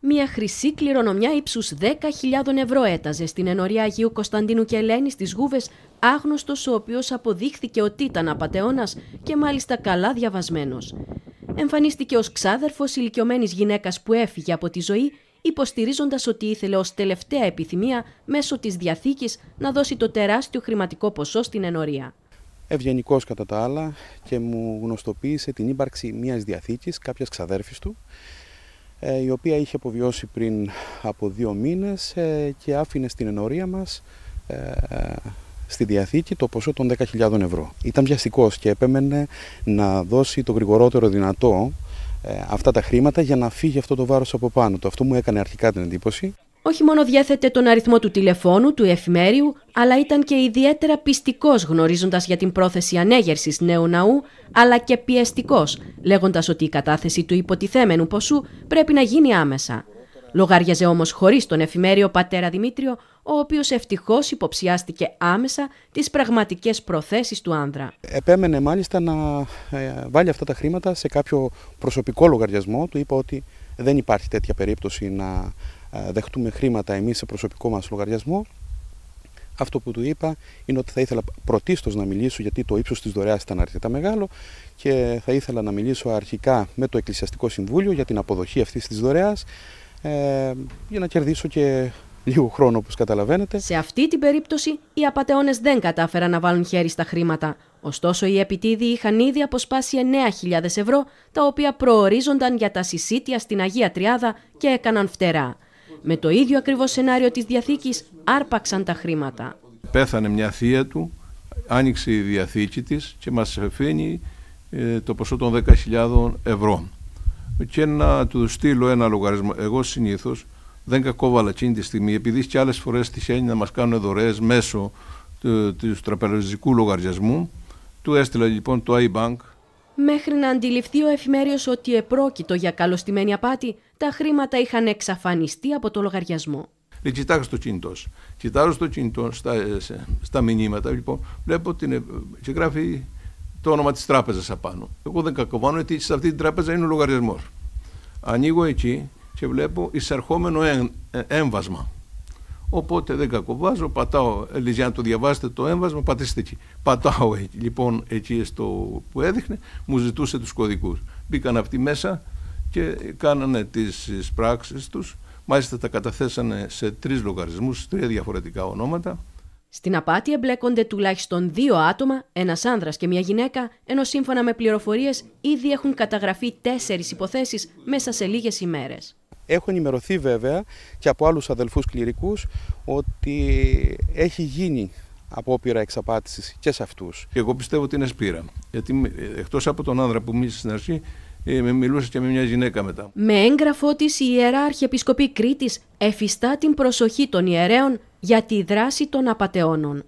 Μια χρυσή κληρονομιά ύψους 10.000 ευρώ έταζε στην ενορία Αγίου Κωνσταντίνου και Ελένη στις Γούβες, άγνωστος ο οποίος αποδείχθηκε ότι ήταν απαταιώνα και μάλιστα καλά διαβασμένος. Εμφανίστηκε ως ξάδερφος ηλικιωμένης γυναίκας που έφυγε από τη ζωή, υποστηρίζοντας ότι ήθελε ως τελευταία επιθυμία μέσω της διαθήκης να δώσει το τεράστιο χρηματικό ποσό στην ενορία. Ευγενικός κατά τα άλλα και μου γνωστοποίησε την ύπαρξη μιας διαθήκης κάποιας ξαδέρφης του ε, η οποία είχε αποβιώσει πριν από δύο μήνες ε, και άφηνε στην ενορία μας ε, στη Διαθήκη το ποσό των 10.000 ευρώ. Ήταν βιαστικός και έπεμενε να δώσει το γρηγορότερο δυνατό αυτά τα χρήματα για να φύγει αυτό το βάρος από πάνω του. Αυτό μου έκανε αρχικά την εντύπωση όχι μόνο διέθετε τον αριθμό του τηλεφώνου, του εφημέριου, αλλά ήταν και ιδιαίτερα πιστικός γνωρίζοντας για την πρόθεση ανέγερσης νέου ναού, αλλά και πιεστικός, λέγοντας ότι η κατάθεση του υποτιθέμενου ποσού πρέπει να γίνει άμεσα. Λογάριαζε όμως χωρίς τον εφημέριο πατέρα Δημήτριο, ο οποίος ευτυχώς υποψιάστηκε άμεσα τις πραγματικές προθέσεις του άνδρα. Επέμενε μάλιστα να ε, βάλει αυτά τα χρήματα σε κάποιο προσωπικό λογαριασμό. Του είπα ότι δεν υπάρχει τέτοια περίπτωση να ε, δεχτούμε χρήματα εμείς σε προσωπικό μας λογαριασμό. Αυτό που του είπα είναι ότι θα ήθελα πρωτίστως να μιλήσω γιατί το ύψος της δωρεάς ήταν αρκετά μεγάλο και θα ήθελα να μιλήσω αρχικά με το Εκκλησιαστικό Συμβούλιο για την αποδοχή αυτής της δωρεάς ε, για να κερδίσω και λίγο χρόνο όπως καταλαβαίνετε. Σε αυτή την περίπτωση οι απαταιώνες δεν κατάφεραν να βάλουν χέρι στα χρήματα. Ωστόσο οι επιτίδιοι είχαν ήδη αποσπάσει 9.000 ευρώ τα οποία προορίζονταν για τα συσίτια στην Αγία Τριάδα και έκαναν φτερά. Με το ίδιο ακριβώς σενάριο της Διαθήκης άρπαξαν τα χρήματα. Πέθανε μια θεία του, άνοιξε η Διαθήκη της και μας αφήνει ε, το ποσό των 10.000 ευρώ. Και να του στείλω ένα λογαριασμό. Εγώ συνήθως δεν κακόβαλα εκείνη τη στιγμή, επειδή και άλλες φορές τυχαίνει να μας κάνουν δωρεές μέσω του, του τραπεζικού λογαριασμού. Του έστειλα λοιπόν το iBank Μέχρι να αντιληφθεί ο εφημέριος ότι επρόκειτο για καλωστημένη απάτη, τα χρήματα είχαν εξαφανιστεί από το λογαριασμό. Ε, κοιτάξτε το κινητό. Κοιτάζω στο κινητό, στα, στα μηνύματα, λοιπόν, βλέπω την, ε, και γράφει το όνομα της τράπεζας απάνω. Εγώ δεν κακοβάνω, γιατί σε αυτή την τράπεζα είναι ο λογαριασμός. Ανοίγω εκεί και βλέπω εισερχόμενο ε, έμβασμα. Οπότε δεν κακοβάζω, πατάω, έλεγε αν το διαβάσετε το έμβασμα, πατήστε εκεί. Πατάω εκεί, λοιπόν εκεί στο που έδειχνε, μου ζητούσε τους κωδικούς. Μπήκαν αυτοί μέσα και κάνανε τις πράξεις τους, μάλιστα τα καταθέσανε σε τρεις λογαριασμούς, τρία διαφορετικά ονόματα. Στην απάτη εμπλέκονται τουλάχιστον δύο άτομα, ένας άνδρας και μια γυναίκα, ενώ σύμφωνα με πληροφορίες ήδη έχουν καταγραφεί τέσσερις υποθέσεις μέσα σε λίγες ημέρες. Έχω ενημερωθεί βέβαια και από άλλους αδελφούς κληρικούς ότι έχει γίνει απόπειρα εξαπάτησης και σε αυτούς. Εγώ πιστεύω ότι είναι σπήρα. Γιατί εκτός από τον άνδρα που μίλησε στην αρχή, ε, με μιλούσες και με μια γυναίκα μετά. Με έγγραφό της η Ιερά Αρχιεπισκοπή Κρήτης εφιστά την προσοχή των ιερέων για τη δράση των απατεώνων.